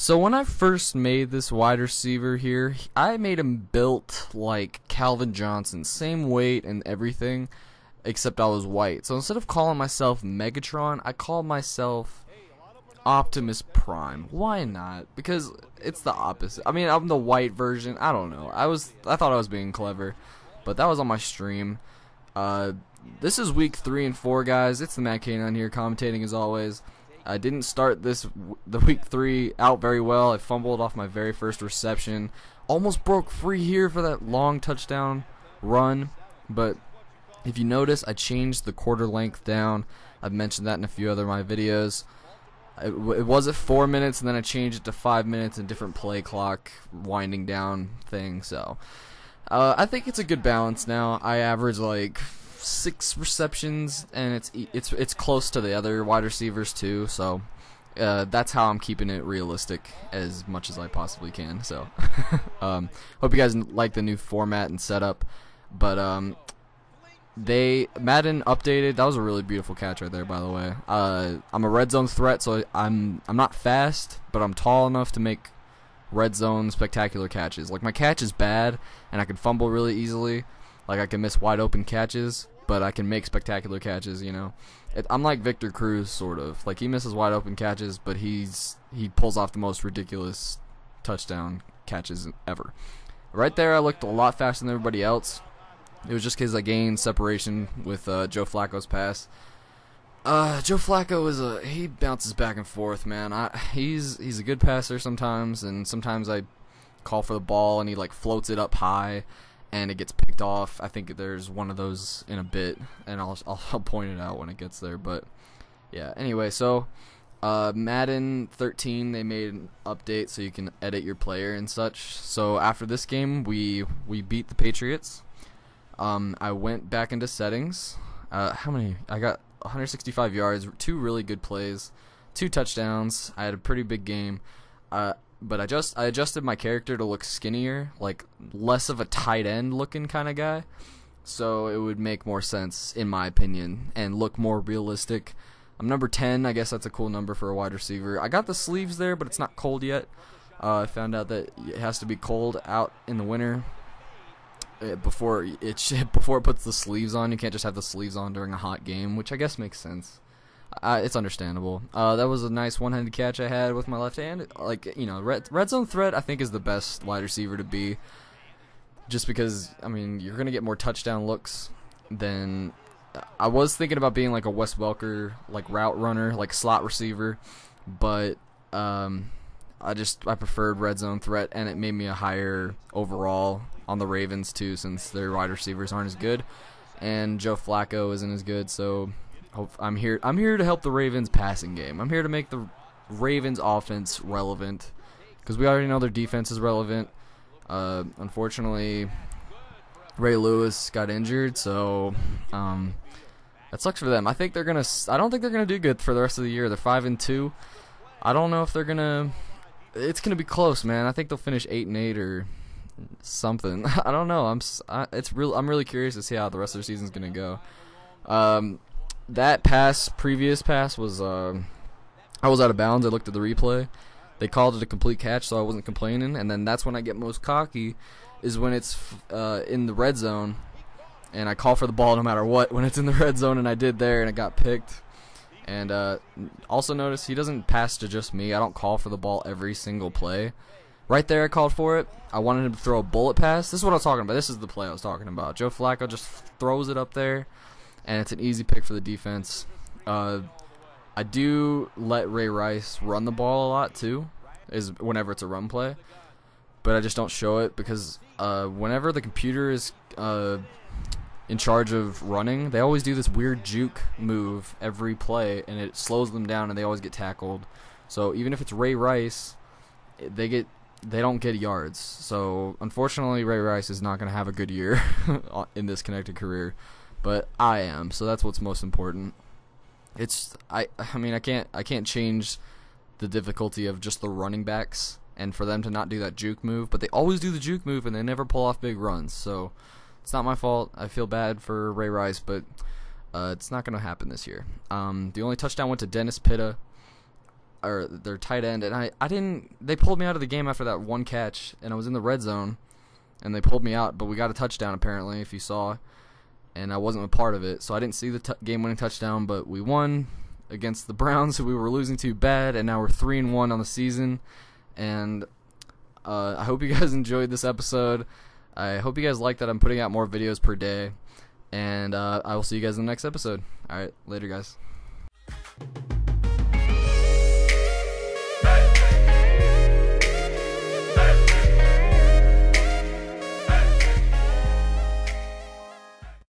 So when I first made this wide receiver here, I made him built like Calvin Johnson, same weight and everything, except I was white. So instead of calling myself Megatron, I called myself Optimus Prime. Why not? Because it's the opposite. I mean, I'm the white version. I don't know. I was I thought I was being clever, but that was on my stream. Uh, this is week three and four, guys. It's the MaddK9 here, commentating as always. I didn't start this the week three out very well. I fumbled off my very first reception. Almost broke free here for that long touchdown run, but if you notice, I changed the quarter length down. I've mentioned that in a few other of my videos. It, it was at four minutes, and then I changed it to five minutes, and different play clock winding down thing. So uh, I think it's a good balance now. I average like six receptions, and it's it's it's close to the other wide receivers too. So uh, that's how I'm keeping it realistic as much as I possibly can. So um, hope you guys like the new format and setup. But um, they Madden updated. That was a really beautiful catch right there, by the way. Uh, I'm a red zone threat, so I'm I'm not fast, but I'm tall enough to make red zone spectacular catches. Like my catch is bad, and I can fumble really easily. Like I can miss wide open catches, but I can make spectacular catches. You know, it, I'm like Victor Cruz sort of. Like he misses wide open catches, but he's he pulls off the most ridiculous touchdown catches ever. Right there, I looked a lot faster than everybody else. It was just because I gained separation with uh, Joe Flacco's pass. Uh, Joe Flacco is a he bounces back and forth, man. I, he's he's a good passer sometimes, and sometimes I call for the ball and he like floats it up high, and it gets picked off. I think there's one of those in a bit, and I'll I'll, point it out when it gets there. But yeah, anyway, so uh, Madden 13 they made an update so you can edit your player and such. So after this game, we we beat the Patriots. Um, I went back into settings. Uh, how many? I got 165 yards, two really good plays, two touchdowns. I had a pretty big game. Uh, but I just I adjusted my character to look skinnier, like less of a tight end looking kind of guy. So it would make more sense in my opinion and look more realistic. I'm number 10. I guess that's a cool number for a wide receiver. I got the sleeves there, but it's not cold yet. Uh, I found out that it has to be cold out in the winter uh, before it before it puts the sleeves on. You can't just have the sleeves on during a hot game, which I guess makes sense. Uh, it's understandable. Uh, that was a nice one-handed catch I had with my left hand. Like you know, red red zone threat I think is the best wide receiver to be. Just because I mean you're gonna get more touchdown looks than I was thinking about being like a Wes Welker like route runner, like slot receiver, but um, I just I preferred red zone threat, and it made me a higher overall on the Ravens too, since their wide receivers aren't as good, and Joe Flacco isn't as good. So I'm here. I'm here to help the Ravens passing game. I'm here to make the Ravens offense relevant because we already know their defense is relevant. Uh, unfortunately, Ray Lewis got injured, so um, that sucks for them. I think they're gonna. I don't think they're gonna do good for the rest of the year. They're five and two. I don't know if they're gonna. It's gonna be close, man. I think they'll finish eight and eight or something. I don't know. I'm. I, it's real. I'm really curious to see how the rest of the season's gonna go. Um, that pass, previous pass was. Uh, I was out of bounds. I looked at the replay. They called it a complete catch, so I wasn't complaining. And then that's when I get most cocky, is when it's uh, in the red zone, and I call for the ball no matter what when it's in the red zone, and I did there, and it got picked. And uh, also notice he doesn't pass to just me. I don't call for the ball every single play. Right there, I called for it. I wanted him to throw a bullet pass. This is what I was talking about. This is the play I was talking about. Joe Flacco just throws it up there, and it's an easy pick for the defense. Uh, I do let Ray Rice run the ball a lot too, is whenever it's a run play, but I just don't show it because uh, whenever the computer is uh, in charge of running, they always do this weird juke move every play, and it slows them down, and they always get tackled. So even if it's Ray Rice, they get they don't get yards. So unfortunately, Ray Rice is not going to have a good year in this connected career, but I am. So that's what's most important. It's I I mean I can't I can't change the difficulty of just the running backs and for them to not do that juke move, but they always do the juke move and they never pull off big runs. So it's not my fault. I feel bad for Ray Rice, but uh, it's not going to happen this year. Um, the only touchdown went to Dennis Pitta or their tight end, and I I didn't. They pulled me out of the game after that one catch, and I was in the red zone, and they pulled me out. But we got a touchdown apparently, if you saw, and I wasn't a part of it, so I didn't see the t- game-winning touchdown. But we won against the Browns, who we were losing to bad, and now we're three and one on the season. And uh, I hope you guys enjoyed this episode. I hope you guys like that I'm putting out more videos per day. And uh, I will see you guys in the next episode. All right, later, guys.